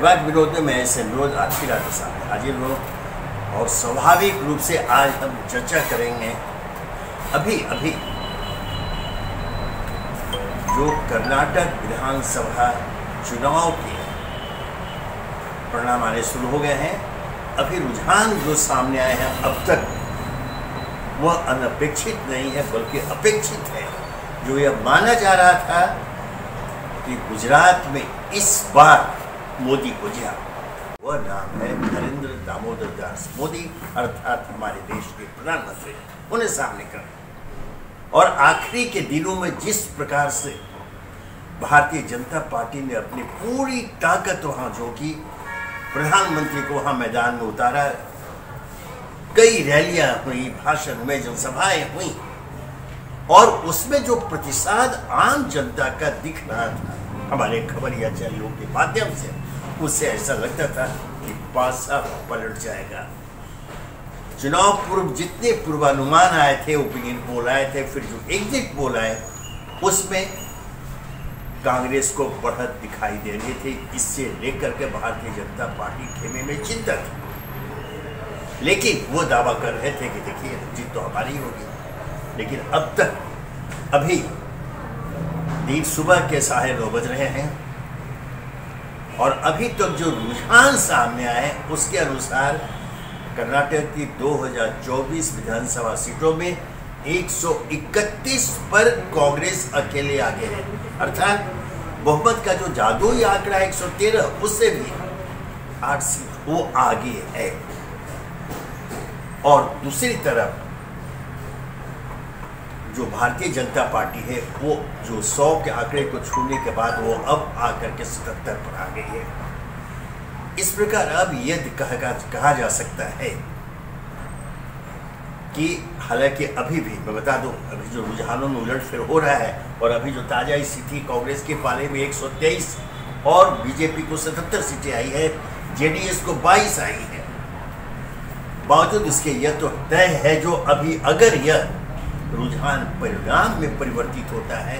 निर्वाचक विरोध में मैं ऐसे अनुरोध आज की रात सामने हाजिर हूँ और स्वाभाविक रूप से आज हम चर्चा करेंगे अभी अभी जो कर्नाटक विधानसभा चुनाव के परिणाम आने शुरू हो गए हैं। अभी रुझान जो सामने आए हैं, अब तक वह अनपेक्षित नहीं है, बल्कि अपेक्षित है। जो यह माना जा रहा था कि गुजरात में इस बार मोदी को वह नाम है नरेंद्र दामोदर दास मोदी, अर्थात हमारे देश के प्रधानमंत्री उन्हें सामने कर। और आखिरी के दिनों में जिस प्रकार से भारतीय जनता पार्टी ने अपनी पूरी ताकत वहाँ झोंकी, प्रधानमंत्री को वहाँ मैदान में उतारा। कई रैलियाँ हुई, भाषण हुए जनसभाएँ हुई। और उसमें जो प्रतिसाद आम जनता का दिख रहा था, हमारे खबरिया चैनलों के माध्यम से उससे ऐसा लगता था कि पासा पलट जाएगा। चुनाव पूर्व जितने पूर्वानुमान आए थे ओपिनियन पोल आए थे, फिर जो एग्जिट पोल आए, उसमें कांग्रेस को बढ़त दिखाई दे रही थी। इससे लेकर के भारतीय जनता पार्टी खेमे में चिंता थी। लेकिन वो दावा कर रहे थे कि देखिए, जीत तो हमारी होगी। लेकिन अब तक अभी दिन सुबह के साढ़े नौ बज रहे हैं। और अभी तक जो रुझान सामने आए उसके अनुसार कर्नाटक की 2024 विधानसभा सीटों में 131 पर कांग्रेस अकेले आगे है। अर्थात बहुमत का जो जादुई आंकड़ा 113 उससे भी आठ सीट वो आगे है। और दूसरी तरफ़ जो भारतीय जनता पार्टी है वो जो सौ के आंकड़े को छूने के बाद वो अब आकर के सतहत्तर पर आ गई है। इस प्रकार अब यदि कहा, कहा जा सकता है कि हालाँकि अभी भी मैं बता दूँ अभी जो रुझानों में उलटफेर हो रहा है और अभी जो ताज़ा स्थिति कांग्रेस के पाले में 123 और बीजेपी को 77 सीटें आई है जेडीएस को 22 आई है। बावजूद इसके यह तो तय है जो अभी अगर यह रुझान परिणाम में परिवर्तित होता है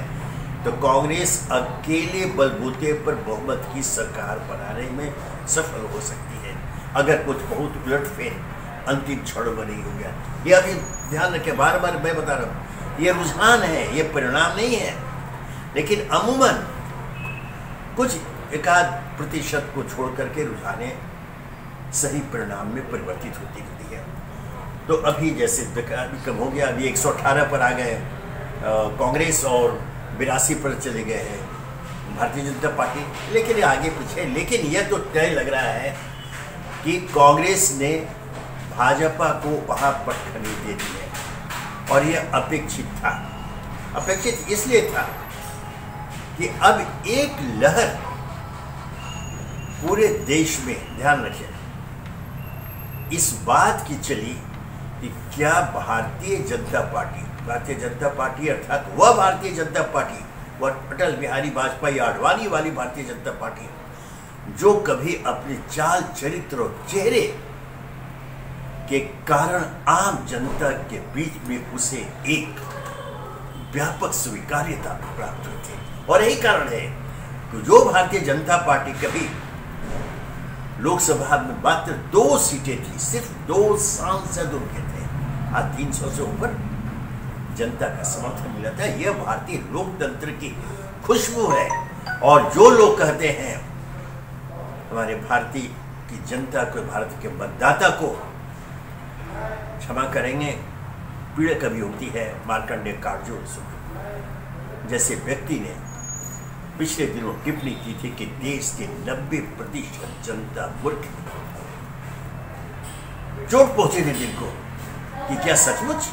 तो कांग्रेस अकेले बलबूते पर बहुमत की सरकार बनाने में सफल हो सकती है। अगर कुछ बहुत उलट उलटफेर अंतिम क्षण में नहीं हो गया ये अभी ध्यान रखें बार बार मैं बता रहा हूँ, ये रुझान है, ये परिणाम नहीं है। लेकिन अमूमन कुछ एकाध प्रतिशत को छोड़ करके रुझाने सही परिणाम में परिवर्तित होती है। तो अभी जैसे कम हो गया? अभी 118 पर आ गए कांग्रेस और बिरासी पर चले गए हैं। भारतीय जनता पार्टी। लेकिन आगे पीछे लेकिन यह तो तय लग रहा है कि कांग्रेस ने भाजपा को वहाँ पटखनी दे दी है। और यह अपेक्षित था। अपेक्षित इसलिए था कि अब एक लहर पूरे देश में, ध्यान रखें इस बात की चली कि क्या भारतीय जनता पार्टी, भारतीय जनता पार्टी अर्थात वह भारतीय जनता पार्टी, वह अटल बिहारी वाजपेयी आडवाणी वाली भारतीय जनता पार्टी जो कभी अपने चाल चरित्र और चेहरे के कारण आम जनता के बीच में उसे एक व्यापक स्वीकार्यता प्राप्त हुई थी और यही कारण है कि जो भारतीय जनता पार्टी कभी लोकसभा में मात्र दो सीटें थी, सिर्फ़ दो सांसद उनके थे। आज तीन सौ से ऊपर जनता का समर्थन मिला था। यह भारतीय लोकतंत्र की खुशबू है। और जो लोग कहते हैं, हमारे भारतीय की जनता को, भारत के मतदाता को क्षमा करेंगे। पीड़ा कभी होती है मार्कंडे कारजोल जैसे व्यक्ति ने पिछले दिनों टिप्पणी की थी कि देश के 90 प्रतिशत जनता मूर्ख चोट पहुँचे थे दिल को, कि क्या सचमुच?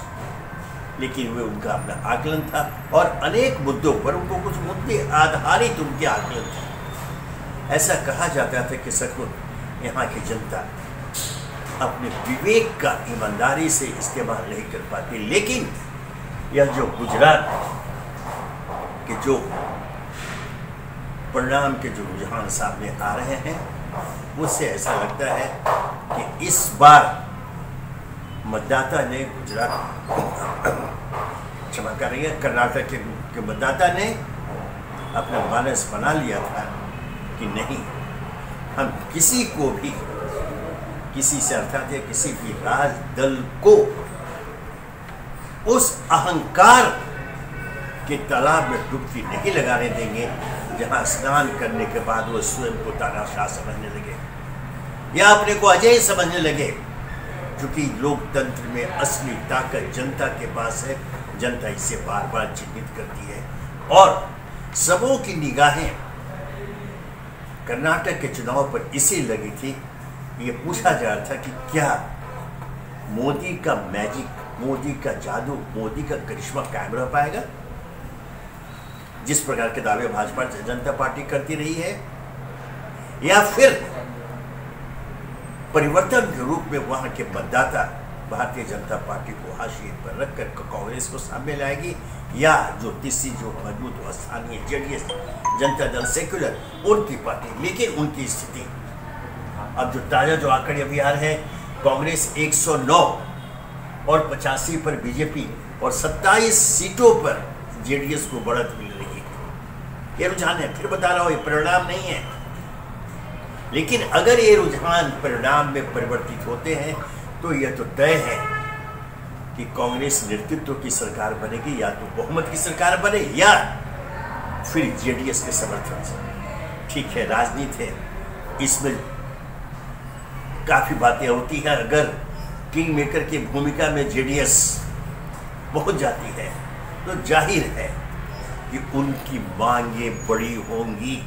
लेकिन वे उनका अपना आकलन था और अनेक मुद्दों पर उनको कुछ मुद्दे आधारित उनके आकलन थे। ऐसा कहा जाता था कि सचमुच, यहाँ की जनता अपने विवेक का ईमानदारी से इस्तेमाल नहीं कर पाती। लेकिन यह जो गुजरात के जो परिणाम के जो रुझान सामने आ रहे हैं उससे ऐसा लगता है कि इस बार मतदाता ने गुजरात क्षमा करेंगे कर्नाटक के, के मतदाता ने अपना मानस बना लिया था कि नहीं हम किसी को भी किसी से अर्थात या किसी भी राज दल को उस अहंकार के तालाब में डुबकी नहीं लगाने देंगे। जहाँ स्नान करने के बाद वो स्वयं को तानाशाह समझने लगे। या अपने को अजय समझने लगे, क्योंकि लोकतंत्र में असली ताकत जनता के पास है। जनता इसे बार बार चिन्हित करती है। और सबों की निगाहें, कर्नाटक के चुनाव पर इसी लगी थी। ये पूछा जा रहा था कि क्या मोदी का मैजिक, मोदी का जादू, मोदी का करिश्मा कायम रह पाएगा? जिस प्रकार के दावे भाजपा जनता पार्टी करती रही है, या फिर परिवर्तन के रूप में वहाँ के मतदाता भारतीय जनता पार्टी को हाशिए पर रखकर कांग्रेस को सामने लाएगी, या जो तीसरी जो मज़बूत स्थानीय जेडीएस, जनता दल सेक्युलर, उनकी पार्टी, लेकिन उनकी स्थिति। अब जो ताज़ा, जो आंकड़े अभी आ रहे हैं, कांग्रेस 109 और पचासी पर बीजेपी और 27 सीटों पर जेडीएस को बढ़त मिल। ये रुझान है, फिर बता रहा हूँ, ये परिणाम नहीं है। लेकिन अगर ये रुझान परिणाम में परिवर्तित होते हैं तो यह तो तय है कि कांग्रेस नेतृत्व की सरकार बनेगी, या तो बहुमत की सरकार बने, या फिर जेडीएस के समर्थन से। ठीक है, राजनीति है। इसमें काफ़ी बातें होती हैं अगर किंग मेकर की भूमिका में जेडीएस पहुँच जाती है तो ज़ाहिर है कि उनकी मांगे बड़ी होंगी।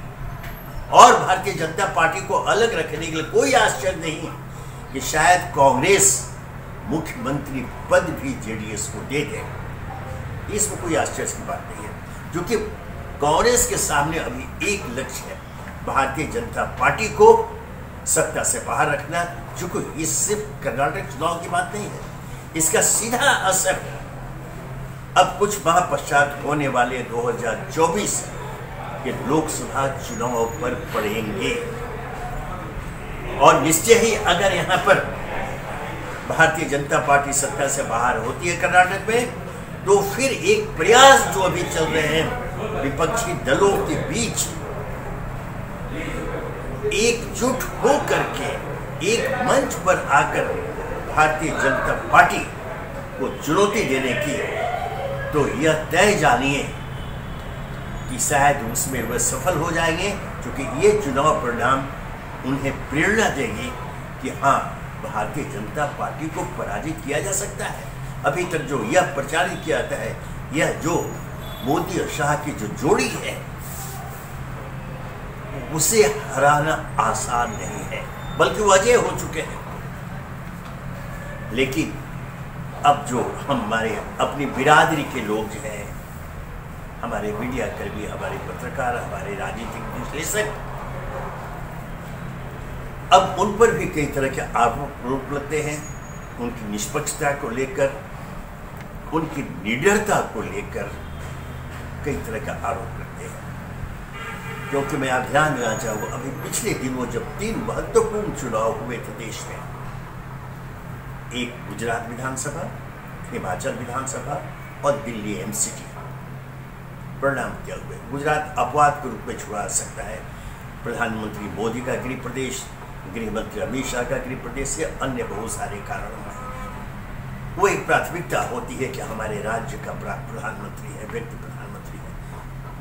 और भारतीय जनता पार्टी को अलग रखने के लिए कोई आश्चर्य नहीं है कि शायद कांग्रेस मुख्यमंत्री पद भी जेडीएस को दे दे। इसमें कोई आश्चर्य की बात नहीं है क्योंकि कांग्रेस के सामने अभी एक लक्ष्य है, भारतीय जनता पार्टी को सत्ता से बाहर रखना, जो इस सिर्फ़ कर्नाटक चुनाव की बात नहीं है। इसका सीधा असर अब कुछ माह पश्चात होने वाले 2024 के लोकसभा चुनाव पर पड़ेंगे। और निश्चय ही अगर यहाँ पर भारतीय जनता पार्टी सत्ता से बाहर होती है कर्नाटक में तो फिर एक प्रयास जो अभी चल रहे हैं, विपक्षी दलों के बीच एकजुट हो करके एक मंच पर आकर भारतीय जनता पार्टी को चुनौती देने की तो यह तय जानिए कि शायद उसमें वह सफल हो जाएँगे, क्योंकि ये चुनाव परिणाम उन्हें प्रेरणा देगी कि हाँ भारतीय जनता पार्टी को पराजित किया जा सकता है। अभी तक जो यह प्रचारित किया जाता है, यह जो मोदी और शाह की जो जोड़ी है, उसे हराना आसान नहीं है, बल्कि वो अजय हो चुके हैं। लेकिन अब जो हमारे अपनी बिरादरी के लोग हैं, हमारे मीडिया कर्मी, हमारे पत्रकार, हमारे राजनीतिक विश्लेषक, अब उन पर भी कई तरह के आरोप लगते हैं। उनकी निष्पक्षता को लेकर, उनकी निडरता को लेकर कई तरह का आरोप लगते हैं। क्योंकि मैं आप ध्यान देना चाहूँगा, अभी पिछले दिनों जब तीन महत्वपूर्ण चुनाव हुए थे देश में एक गुजरात विधानसभा, हिमाचल विधानसभा और दिल्ली एमसीटी परिणाम क्या हुए? गुजरात अपवाद के रूप में छुड़ा सकता है। प्रधानमंत्री मोदी का गृह प्रदेश गृह मंत्री अमित शाह का गृह प्रदेश या अन्य बहुत सारे कारणों हैं वो एक प्राथमिकता होती है कि हमारे राज्य का प्रधानमंत्री है, व्यक्ति प्रधानमंत्री है।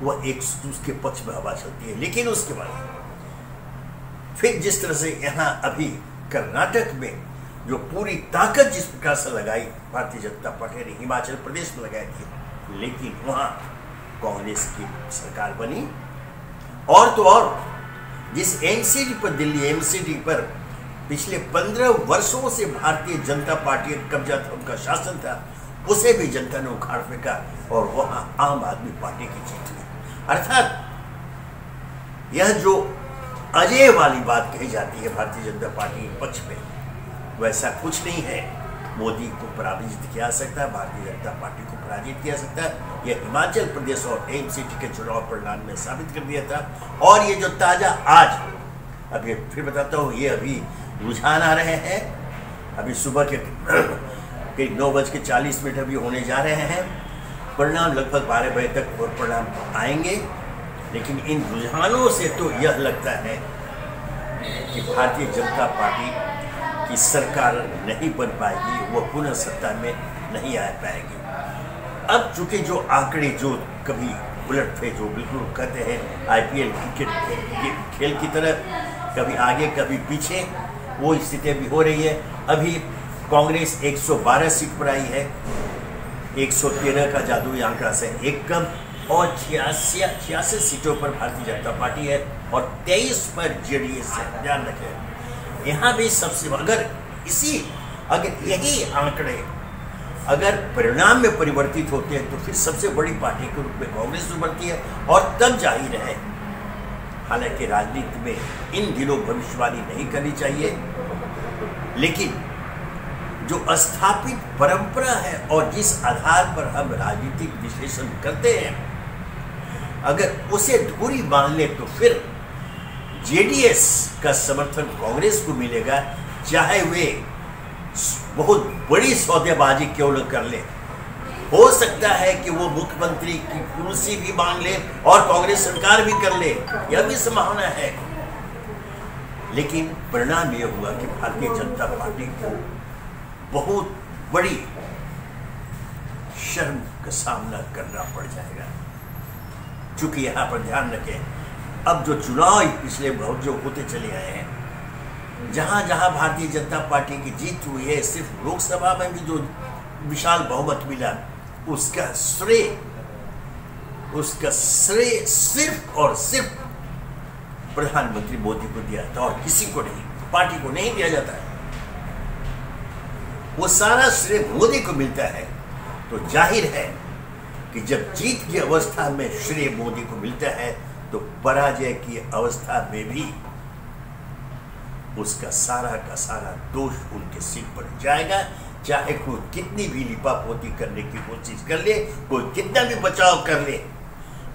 वह एक उसके पक्ष में हवा चलती है, लेकिन उसके बाद फिर जिस तरह से यहाँ अभी कर्नाटक में जो पूरी ताकत जिस प्रकार से लगाई, भारतीय जनता पार्टी ने हिमाचल प्रदेश में लगाई थी, लेकिन वहाँ कांग्रेस की सरकार बनी। और तो और, जिस एनसीडी पर, दिल्ली एमसीडी पर पिछले पंद्रह वर्षों से भारतीय जनता पार्टी का कब्जा था उनका शासन था, उसे भी जनता ने उखाड़ फेंका और वहाँ आम आदमी पार्टी की जीत हुई अर्थात, यह जो अजय वाली बात कही जाती है भारतीय जनता पार्टी के पक्ष में वैसा कुछ नहीं है। मोदी को पराजित किया सकता है, भारतीय जनता पार्टी को पराजित किया सकता है। यह हिमाचल प्रदेश और एम सिटी के चुनाव परिणाम में साबित कर दिया था। और ये जो ताज़ा आज अभी फिर बताता हूँ, ये अभी रुझान आ रहे हैं। अभी सुबह के करीब नौ बज के चालीस मिनट अभी होने जा रहे हैं। परिणाम लगभग बारह बजे तक और परिणाम आएँगे। लेकिन इन रुझानों से तो यह लगता है कि भारतीय जनता पार्टी की सरकार नहीं बन पाएगी, वो पुनः सत्ता में नहीं आ पाएगी। अब चूँकि जो आंकड़े, जो कभी उलट थे, जो बिल्कुल कहते हैं, आईपीएल क्रिकेट खेल की तरह, कभी आगे, कभी पीछे, वो स्थिति भी हो रही है। अभी कांग्रेस 112 सीट पर आई है। 113 का जादुई आंकड़ा से एक कम और छियासी छियासी सीटों पर भारतीय जनता पार्टी है और 23 पर जेडीएस है। ध्यान रखें। यहाँ भी सबसे अगर इसी, अगर यही आंकड़े अगर परिणाम में परिवर्तित होते हैं तो फिर सबसे बड़ी पार्टी के रूप में कांग्रेस उभरती है और तब ज़ाहिर है, हालाँकि राजनीति में इन दिनों भविष्यवाणी नहीं करनी चाहिए, लेकिन जो स्थापित परंपरा है और जिस आधार पर हम राजनीतिक विश्लेषण करते हैं, अगर उसे धूरी मान ले तो फिर जेडीएस का समर्थन कांग्रेस को मिलेगा, चाहे वे बहुत बड़ी सौदेबाजी क्यों न कर ले। हो सकता है कि वो मुख्यमंत्री की कुर्सी भी मांग ले और कांग्रेस सरकार भी कर ले, यह भी संभावना है। लेकिन परिणाम यह हुआ कि भारतीय जनता पार्टी को बहुत बड़ी शर्म का सामना करना पड़ जाएगा। चूँकि यहाँ पर ध्यान रखें अब जो चुनाव पिछले बहुत जो होते चले आए हैं, जहाँ जहाँ भारतीय जनता पार्टी की जीत हुई है, सिर्फ़ लोकसभा में भी जो विशाल बहुमत मिला, उसका श्रेय उसका श्रेय सिर्फ़ और सिर्फ़ प्रधानमंत्री मोदी को दिया था और किसी को नहीं, पार्टी को नहीं दिया जाता है। वो सारा श्रेय मोदी को मिलता है। तो ज़ाहिर है कि जब जीत की अवस्था में श्रेय मोदी को मिलता है तो पराजय की अवस्था में भी उसका सारा का सारा दोष उनके सिर पर जाएगा। चाहे कोई कितनी भी लिपापोती करने की कोशिश कर ले, कोई कितना भी बचाव कर ले,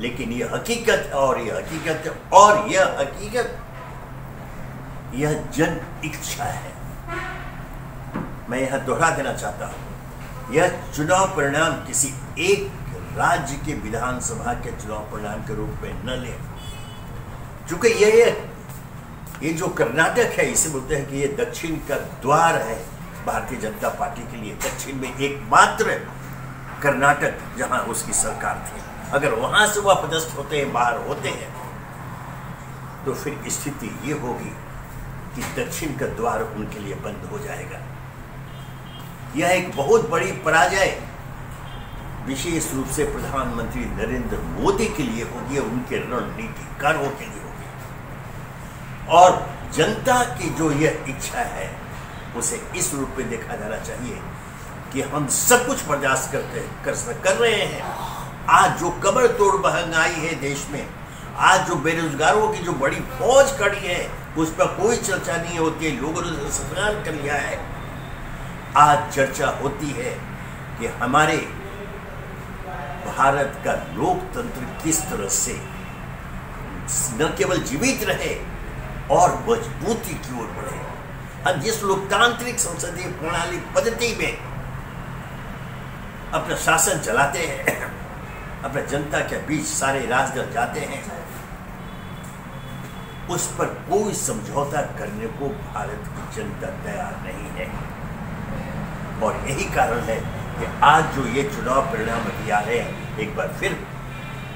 लेकिन यह हकीकत और यह हकीकत और यह हकीकत, यह जन इच्छा है। मैं यह दोहरा देना चाहता हूँ। यह चुनाव परिणाम किसी एक राज्य के विधानसभा के चुनाव परिणाम के रूप में न ले। चूँकि यह ये जो कर्नाटक है, इसे बोलते हैं कि ये दक्षिण का द्वार है भारतीय जनता पार्टी के लिए। दक्षिण में एकमात्र कर्नाटक जहाँ उसकी सरकार थी। अगर वहाँ से वह पदस्थ होते हैं, बाहर होते हैं तो फिर स्थिति ये होगी कि दक्षिण का द्वार उनके लिए बंद हो जाएगा। यह एक बहुत बड़ी पराजय विशेष रूप से प्रधानमंत्री नरेंद्र मोदी के लिए होगी उनके रणनीतिकारों के लिए होगी। और जनता की जो यह इच्छा है, उसे इस रूप में देखा जाना चाहिए कि हम सब कुछ बर्दाश्त करते, कर कर रहे हैं। आज जो कमर तोड़ महँगाई है देश में, आज जो बेरोजगारों की जो बड़ी फौज खड़ी है, उस पर कोई चर्चा नहीं होती है लोगों ने स्वीकार कर लिया है। आज चर्चा होती है कि हमारे भारत का लोकतंत्र किस तरह से न केवल जीवित रहे और मजबूती की ओर बढ़े। हम जिस लोकतांत्रिक संसदीय प्रणाली पद्धति में अपना शासन चलाते हैं, अपने जनता के बीच सारे राजगढ़ जाते हैं, उस पर कोई समझौता करने को भारत की जनता तैयार नहीं है। और यही कारण है कि आज जो ये चुनाव परिणाम रहे हैं, एक बार फिर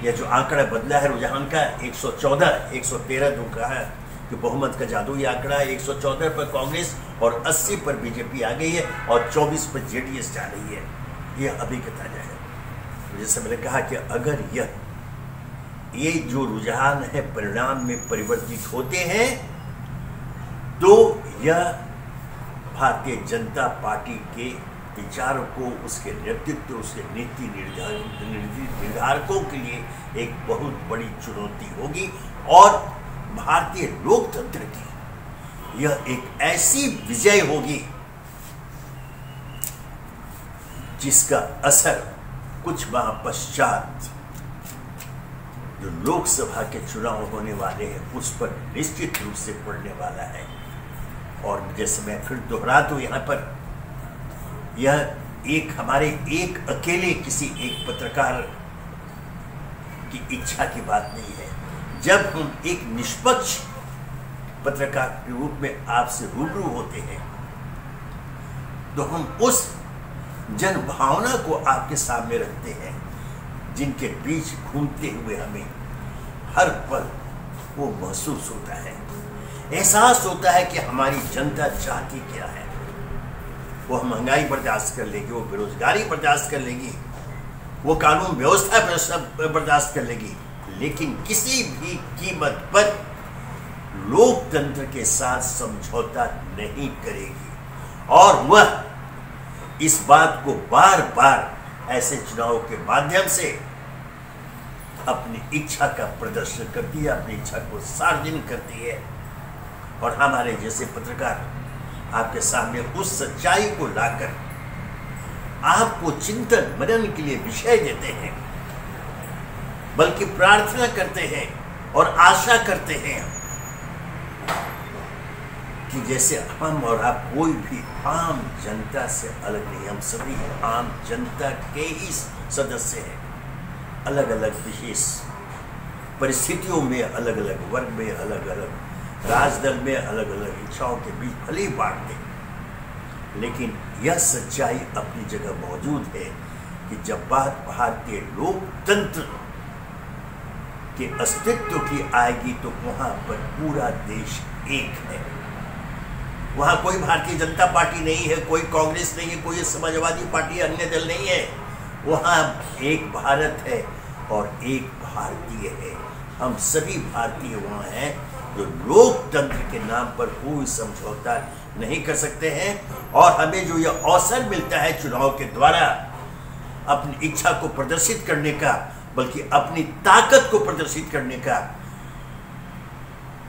यह जो आंकड़ा बदला है, रुझान का 114 113 जो कहा है कि बहुमत का जादू आंकड़ा 114 पर कांग्रेस और 80 पर बीजेपी आ गई है और 24 पर जेडीएस जा रही है। यह अभी का ताज़ा है। जैसे मैंने कहा कि अगर यह, ये जो रुझान है, परिणाम में परिवर्तित होते हैं तो यह भारतीय जनता पार्टी के विचारों को उसके नेतृत्व, उसके नीति निर्धारकों के लिए एक बहुत बड़ी चुनौती होगी और भारतीय लोकतंत्र की यह एक ऐसी विजय होगी जिसका असर कुछ माह पश्चात जो लोकसभा के चुनाव होने वाले हैं, उस पर निश्चित रूप से पड़ने वाला है। और जैसे मैं फिर दोहरा दू यहाँ पर यह एक, हमारे एक, अकेले किसी एक पत्रकार की इच्छा की बात नहीं है। जब हम एक निष्पक्ष पत्रकार के रूप में आपसे रूबरू होते हैं तो हम उस जन भावना को आपके सामने रखते हैं, जिनके बीच घूमते हुए हमें हर पल वो महसूस होता है। एहसास होता है कि हमारी जनता चाहती क्या है। वो महँगाई बर्दाश्त कर लेगी, वो बेरोजगारी बर्दाश्त कर लेगी, वो कानून व्यवस्था बर्दाश्त कर लेगी। लेकिन किसी भी कीमत पर लोकतंत्र के साथ समझौता नहीं करेगी। और वह इस बात को बार बार ऐसे चुनाव के माध्यम से अपनी इच्छा का प्रदर्शन करती है, अपनी इच्छा को सार्वजनिक करती है। और हमारे जैसे पत्रकार आपके सामने उस सच्चाई को लाकर आपको चिंतन, मनन के लिए विषय देते हैं। बल्कि प्रार्थना करते हैं और आशा करते हैं कि जैसे हम और आप कोई भी आम जनता से अलग नहीं, हम सभी आम जनता के ही सदस्य हैं। अलग अलग विशेष परिस्थितियों में अलग अलग वर्ग में अलग अलग राजदल में अलग अलग इच्छाओं के बीच भले ही बांटते लेकिन यह सच्चाई अपनी जगह मौजूद है कि जब बात भारतीय लोकतंत्र के अस्तित्व की आएगी तो वहाँ पर पूरा देश एक है। वहाँ कोई भारतीय जनता पार्टी नहीं है, कोई कांग्रेस नहीं है, कोई समाजवादी पार्टी, अन्य दल नहीं है। वहाँ एक भारत है और एक भारतीय है। हम सभी भारतीय वहाँ हैं जो लोकतंत्र के नाम पर कोई समझौता नहीं कर सकते हैं और हमें जो यह अवसर मिलता है चुनाव के द्वारा अपनी इच्छा को प्रदर्शित करने का, बल्कि अपनी ताकत को प्रदर्शित करने का,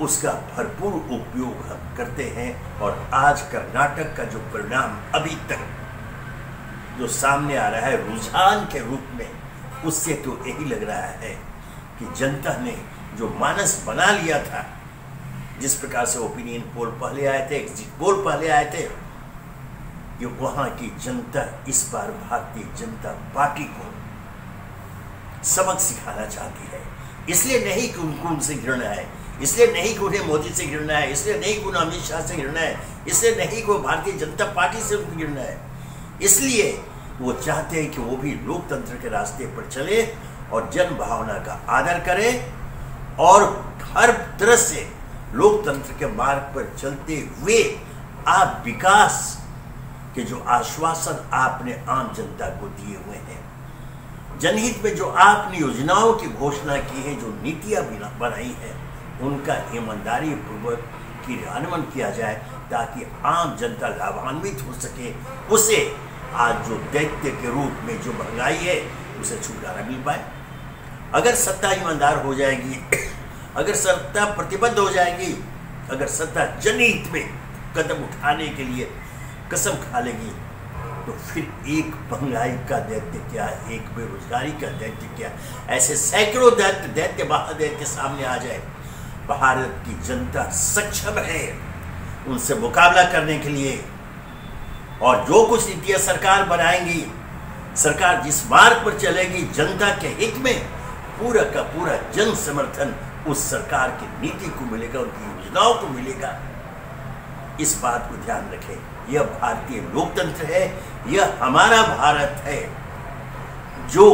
उसका भरपूर उपयोग हम करते हैं। और आज कर्नाटक का जो परिणाम अभी तक जो सामने आ रहा है, रुझान के रूप में, उससे तो यही लग रहा है कि जनता ने जो मानस बना लिया था जिस प्रकार से ओपिनियन पोल पहले आए थे एग्जिट पोल पहले आए थे कि वहाँ की जनता, इस बार भारतीय जनता पार्टी को सबक सिखाना चाहती है। इसलिए नहीं कि उनको उनसे घृणा है, इसलिए नहीं कि उन्हें मोदी से घृणा है, इसलिए नहीं कि उन्हें अमित शाह से घृणा है, इसलिए नहीं कि भारतीय जनता पार्टी से उनकी घृणा है। इसलिए वो चाहते हैं कि वो भी लोकतंत्र के रास्ते पर चले और जन भावना का आदर करें और हर तरह से लोकतंत्र के मार्ग पर चलते हुए आप विकास के जो आश्वासन आपने आम जनता को दिए हुए हैं, जनहित में जो आपने योजनाओं की घोषणा की है, जो नीतियाँ बनाई है, उनका ईमानदारी पूर्वक क्रियान्वयन किया जाए ताकि आम जनता लाभान्वित हो सके। उसे आज जो दैत्य के रूप में जो महँगाई है, उसे छुटकारा मिल पाए। अगर सत्ता ईमानदार हो जाएगी अगर सत्ता प्रतिबद्ध हो जाएगी, अगर सत्ता जनहित में कदम उठाने के लिए कसम खा लेगी तो फिर एक महँगाई का दैत्य क्या, एक बेरोजगारी का दैत्य क्या, ऐसे सैकड़ों दैत्य दैत्य महादैत्य सामने आ जाए। भारत की जनता सक्षम है उनसे मुकाबला करने के लिए। और जो कुछ नीतियाँ सरकार बनाएँगी, सरकार जिस मार्ग पर चलेगी, जनता के हित में पूरा का पूरा जन समर्थन उस सरकार की नीति को मिलेगा, उनकी योजनाओं को मिलेगा। इस बात को ध्यान रखें। यह भारतीय लोकतंत्र है, यह हमारा भारत है। जो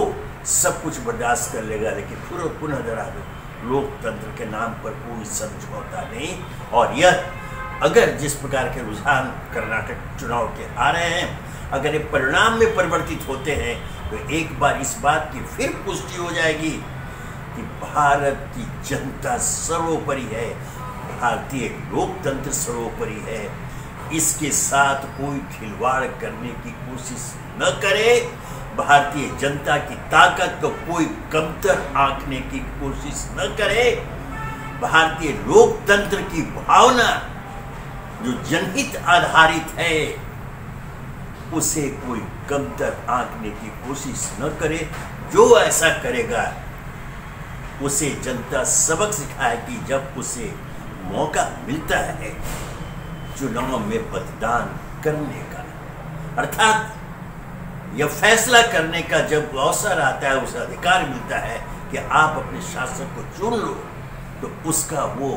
सब कुछ बर्दाश्त कर लेगा, लेकिन पुनः दरा दो लोकतंत्र के नाम पर कोई समझौता नहीं। और यह, अगर जिस प्रकार के रुझान कर्नाटक चुनाव के आ रहे हैं, अगर ये परिणाम में परिवर्तित होते हैं तो एक बार इस बात की फिर पुष्टि हो जाएगी। कि भारत की जनता सर्वोपरि है। भारतीय लोकतंत्र सर्वोपरि है। इसके साथ कोई खिलवाड़ करने की कोशिश न करे। भारतीय जनता की ताकत को कोई कमतर आंकने की कोशिश न करे। भारतीय लोकतंत्र की भावना जो जनहित आधारित है, उसे कोई कमतर आंकने की कोशिश न करे। जो ऐसा करेगा उसे जनता सबक सिखाए कि जब उसे मौका मिलता है चुनाव में मतदान करने का। अर्थात यह फैसला करने का जब अवसर आता है, उसे अधिकार मिलता है कि आप अपने शासक को चुन लो तो उसका वो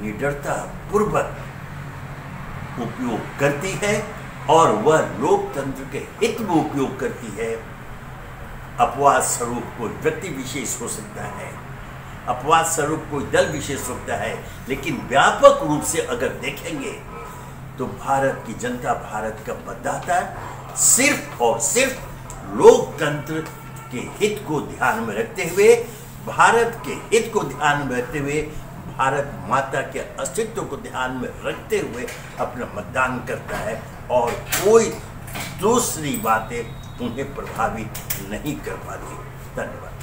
निडरता पूर्वक उपयोग करती है और वह लोकतंत्र के हित में उपयोग करती है। अपवाद स्वरूप कोई व्यक्ति विशेष हो सकता है। अपवाद स्वरूप कोई दल विशेष होता है, लेकिन व्यापक रूप से अगर देखेंगे तो भारत की जनता भारत का मतदाता सिर्फ़ और सिर्फ़ लोकतंत्र के हित को ध्यान में रखते हुए, भारत के हित को ध्यान में रखते हुए, भारत माता के अस्तित्व को ध्यान में रखते हुए अपना मतदान करता है। और कोई दूसरी बातें उन्हें प्रभावित नहीं कर पाती। धन्यवाद।